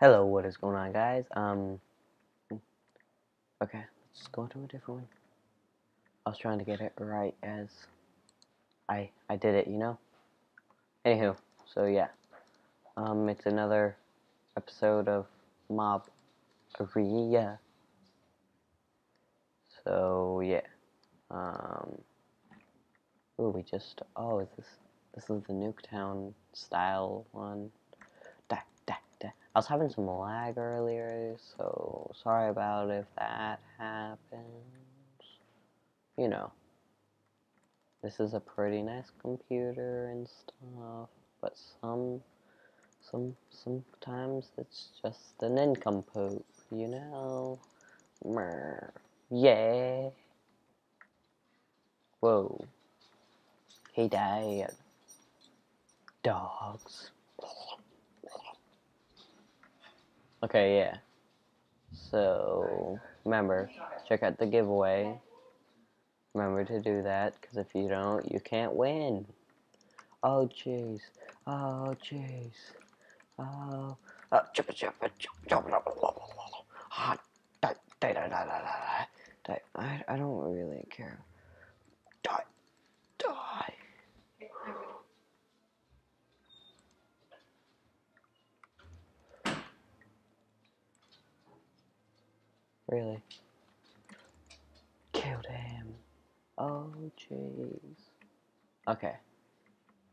Hello, what is going on, guys? Um, okay, let's go to a different one. I was trying to get it right as I I did it, you know. Anywho, so yeah, um, it's another episode of Mob Arena. So yeah, um, oh, we just oh, is this this is the Nuketown style one? I was having some lag earlier, so sorry about if that happens. You know, this is a pretty nice computer and stuff, but some, some, sometimes it's just an nincompoop, you know? Mer. Yeah. Whoa. He died. Dogs. Okay, yeah. So, remember, check out the giveaway. Remember to do that, because if you don't, you can't win. Oh, jeez. Oh, jeez. Oh. Oh, chippa chippa chippa Hot. I, I don't really care. Die. Die. Really? Killed him. Oh, jeez. Okay.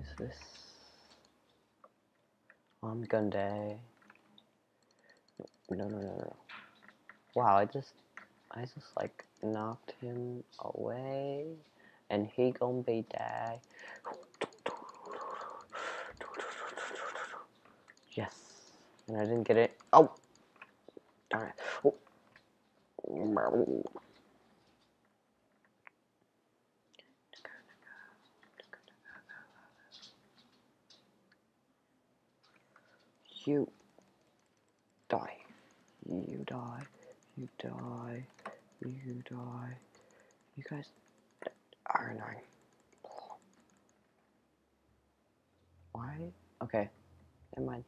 Is this... I'm gonna die. No, no, no, no. Wow, I just... I just, like, knocked him away. And he gonna be dead. Yes. And I didn't get it. Oh! Darn it. Oh. You die. You die. You die. You die. You guys are annoying. Why? Okay. Never mind.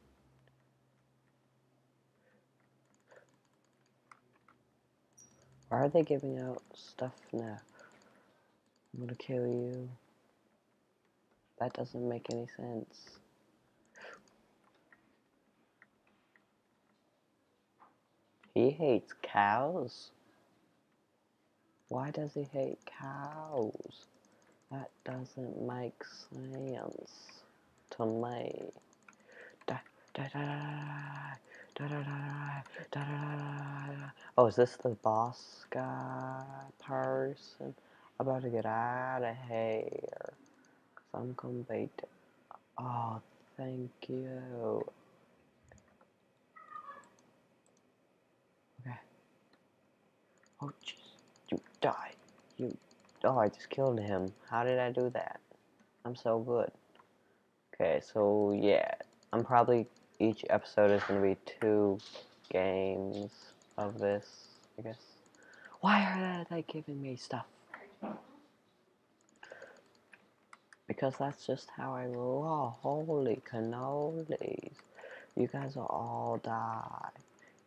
Why are they giving out stuff now? I'm gonna kill you. That doesn't make any sense. He hates cows? Why does he hate cows? That doesn't make sense to me. Da, da, da, Oh, is this the boss guy person? I'm about to get out of here. Cause I'm gonna be. Oh, thank you. Okay. Oh, jeez. You die. You. Oh, I just killed him. How did I do that? I'm so good. Okay, so yeah. I'm probably. Each episode is gonna be two games of this, I guess. Why are they giving me stuff? Because that's just how I roll. Holy cannolis. You guys will all die.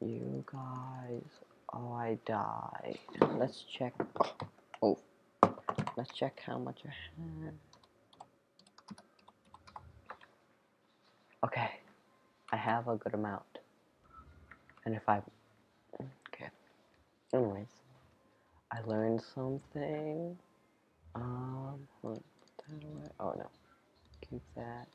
You guys. Oh, I died. Let's check. Oh. Let's check how much I have. Okay. I have a good amount. And if I okay. Anyways, I learned something. Um, oh no, keep that.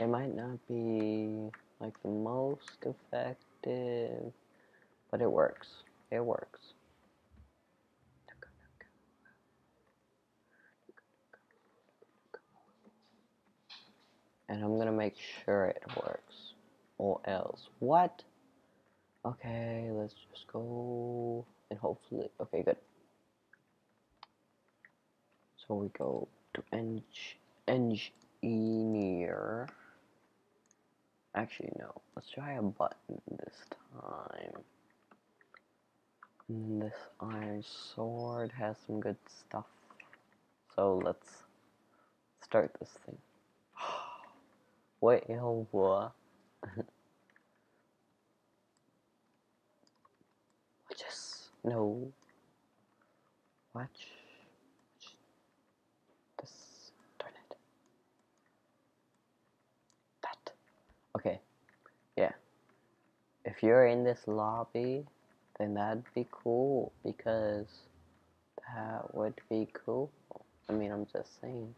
It might not be like the most effective, but it works. It works. And I'm gonna make sure it works. Or else. What? Okay, let's just go and hopefully okay good. So we go to eng engineer. Actually no, let's try a button this time. This iron sword has some good stuff. So let's start this thing quậy không vừa yes no watch this turn it. That. Okay. Yeah. If you're in this lobby then that'd be cool because that would be cool. I mean I'm just saying.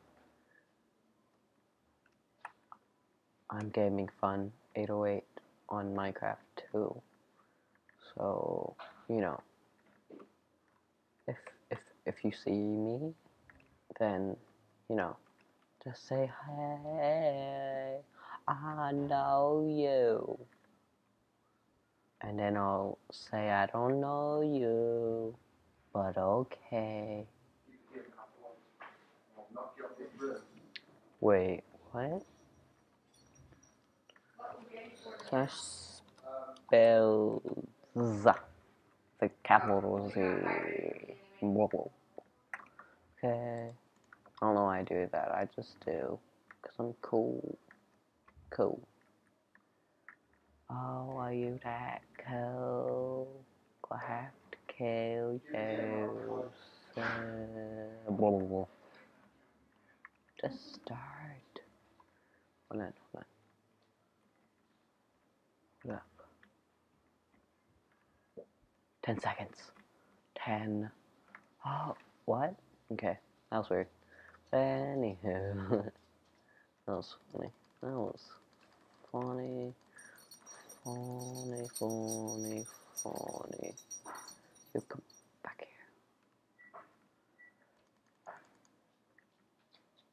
I'm gaming fun 808 on Minecraft too. So, you know, if if if you see me, then you know, just say hey. I know you. And then I'll say I don't know you, but okay. Wait, what? Just spell Z. The capital. Okay. I don't know why I do that. I just do. Because I'm cool. Cool. Oh, are you that cool? I have to kill you. So... Just start. Oh, hold on, hold on. 10 seconds. 10. Oh, what? Okay, that was weird. Anywho, that was funny. That was funny. Funny, funny, funny. You come back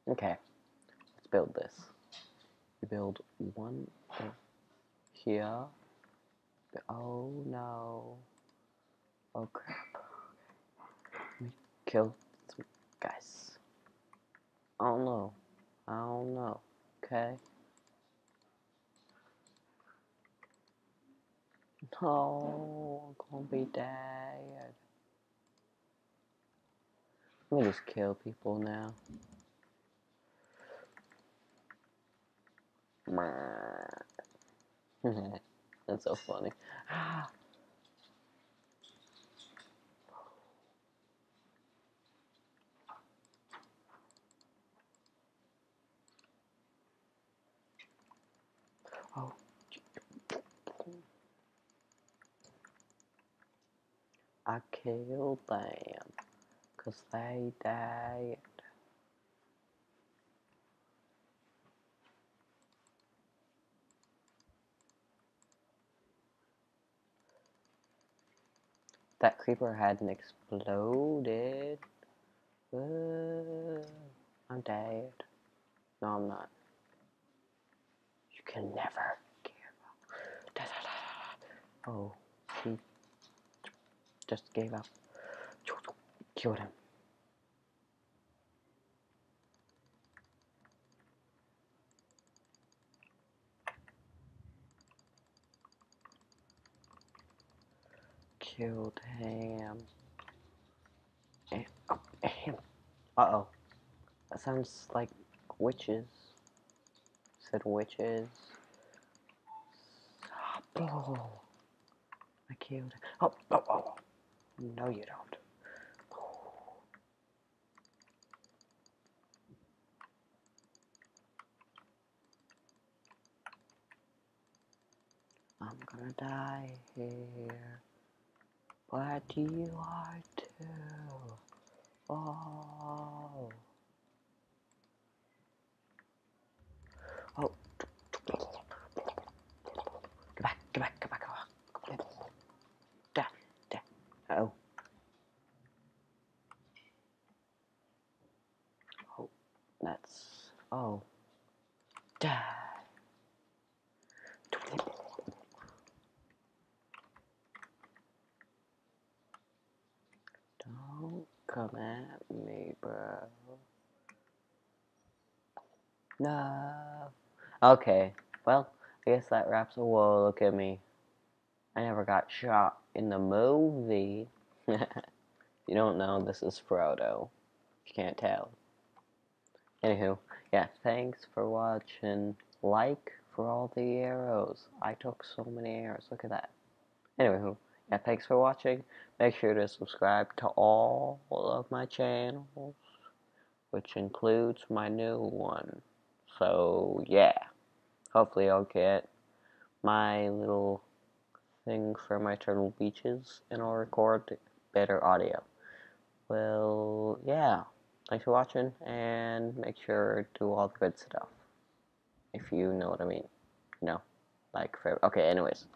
here. Okay, let's build this. You build one here. Oh no. Oh crap. Let me kill some guys. I don't know. I don't know. Okay. No, I'm gonna be dead. Let me just kill people now. That's so funny. Ah, I killed them because they died. That creeper hadn't exploded. Uh, I'm dead. No, I'm not. You can never give up. Da, da, da. Oh, just gave up. Killed him. Killed him. Eh, oh, him. Uh oh. That sounds like witches. Said witches. Oh, I killed. Oh, oh, oh. No, you don't. I'm gonna die here. But you are too. Oh. Oh. Get back, get back, get back, get back. Da, da. Oh. Oh, that's. Oh. Die. Don't come at me, bro. No. Okay. Well, I guess that wraps. Whoa, look at me. I never got shot in the movie. you don't know, this is Frodo. You can't tell. Anywho, yeah, thanks for watching. Like for all the arrows. I took so many arrows. Look at that. Anywho, yeah, thanks for watching. Make sure to subscribe to all of my channels, which includes my new one. So, yeah. Hopefully I'll get my little thing for my Turtle Beaches and I'll record better audio. Well, yeah. Thanks for watching and make sure to do all the good stuff. If you know what I mean. You know, like, okay, anyways.